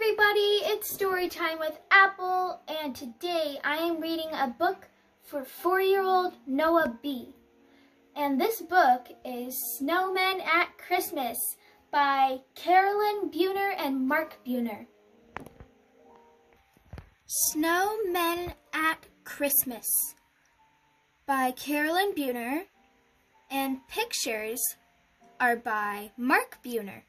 everybody, it's story time with Apple, and today I am reading a book for four-year-old Noah B. And this book is Snowmen at Christmas by Caralyn Buehner and Mark Buehner. Snowmen at Christmas by Caralyn Buehner, and pictures are by Mark Buehner.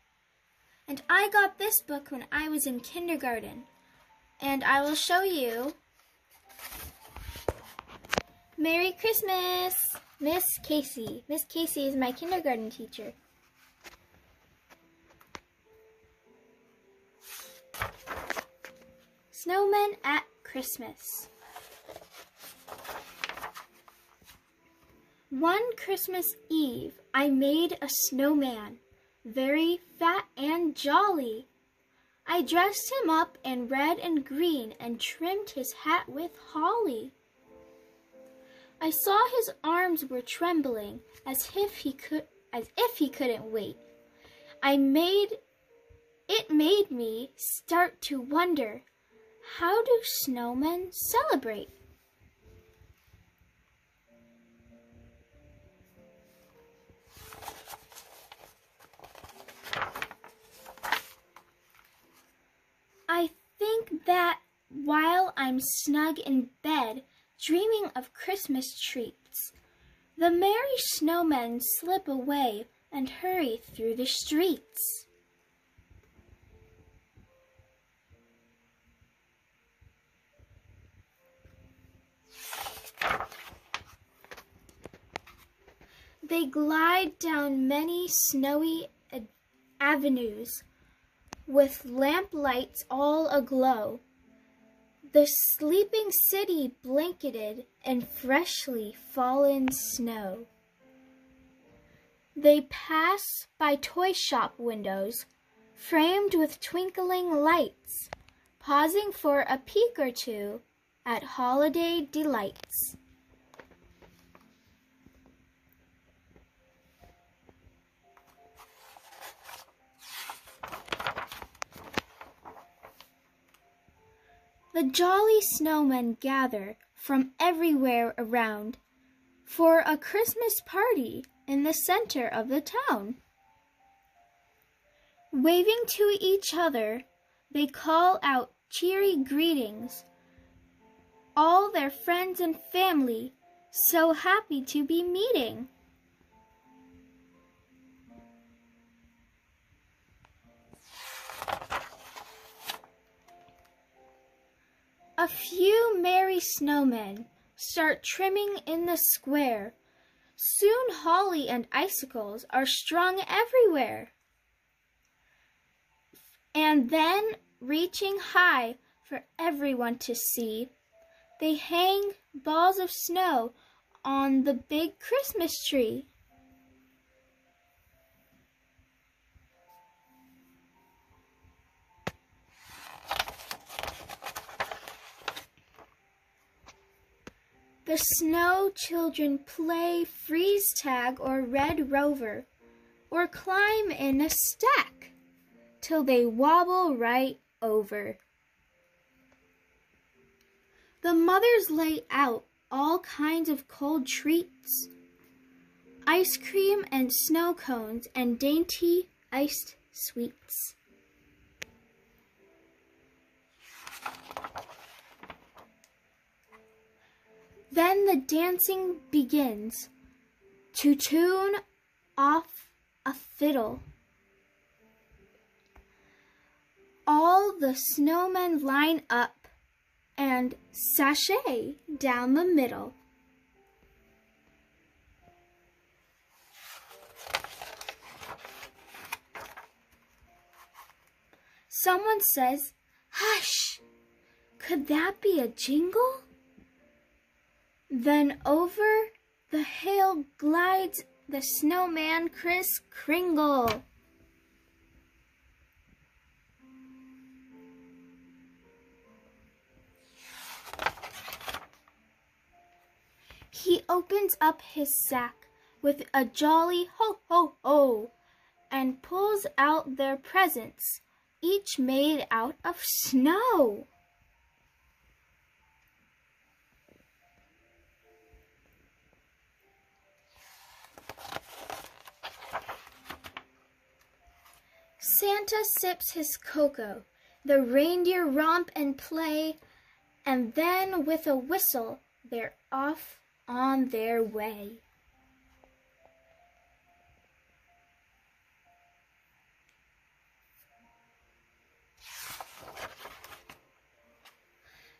And I got this book when I was in kindergarten. And I will show you. Merry Christmas, Miss Casey. Miss Casey is my kindergarten teacher. Snowmen at Christmas. One Christmas Eve, I made a snowman very fat and jolly. I dressed him up in red and green and trimmed his hat with holly. I saw his arms were trembling as if he could as if he couldn't wait. I made it made me start to wonder how do snowmen celebrate? Think that while I'm snug in bed, dreaming of Christmas treats, the merry snowmen slip away and hurry through the streets. They glide down many snowy avenues with lamplights all aglow. The sleeping city blanketed in freshly fallen snow. They pass by toy shop windows, framed with twinkling lights, pausing for a peek or two at holiday delights. The jolly snowmen gather from everywhere around for a Christmas party in the center of the town. Waving to each other, they call out cheery greetings. All their friends and family so happy to be meeting. Few merry snowmen start trimming in the square. Soon holly and icicles are strung everywhere. And then, reaching high for everyone to see, they hang balls of snow on the big Christmas tree. The snow children play freeze tag or red rover, or climb in a stack till they wobble right over. The mothers lay out all kinds of cold treats ice cream and snow cones and dainty iced sweets. Then the dancing begins to tune off a fiddle. All the snowmen line up and sashay down the middle. Someone says, Hush! Could that be a jingle? Then over the hill glides the snowman Kris Kringle. He opens up his sack with a jolly ho ho ho and pulls out their presents each made out of snow. Santa sips his cocoa, the reindeer romp and play, and then with a whistle they're off on their way.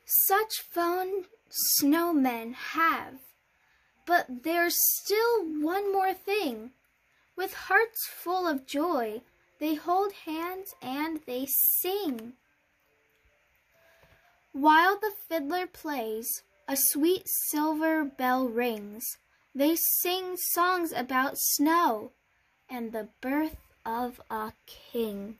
Such fun snowmen have. But there's still one more thing. With hearts full of joy, they hold hands and they sing. While the fiddler plays, a sweet silver bell rings. They sing songs about snow and the birth of a king.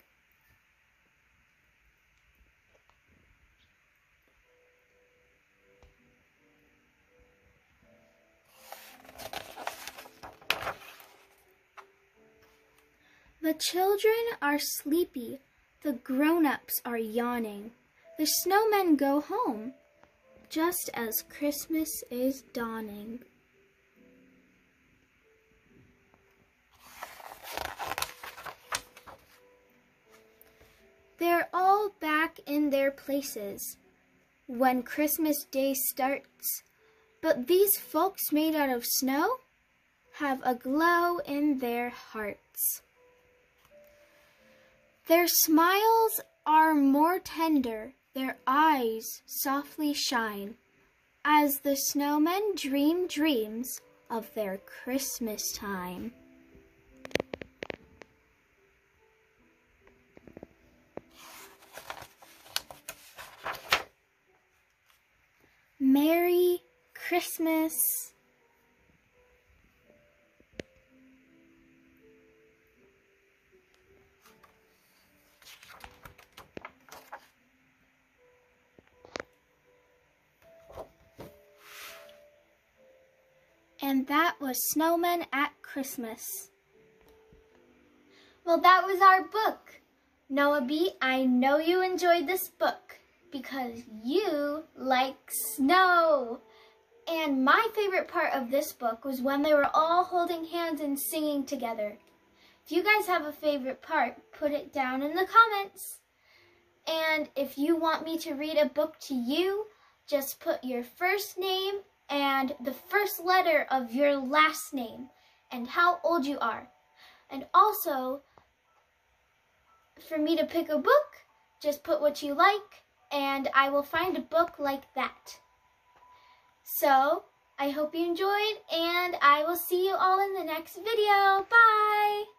The children are sleepy, the grown-ups are yawning. The snowmen go home, just as Christmas is dawning. They're all back in their places when Christmas Day starts, but these folks made out of snow have a glow in their hearts. Their smiles are more tender, their eyes softly shine, as the snowmen dream dreams of their Christmas time. Merry Christmas. And that was Snowmen at Christmas. Well, that was our book. Noah B., I know you enjoyed this book because you like snow. And my favorite part of this book was when they were all holding hands and singing together. If you guys have a favorite part, put it down in the comments. And if you want me to read a book to you, just put your first name and the first letter of your last name and how old you are. And also, for me to pick a book, just put what you like and I will find a book like that. So, I hope you enjoyed and I will see you all in the next video. Bye!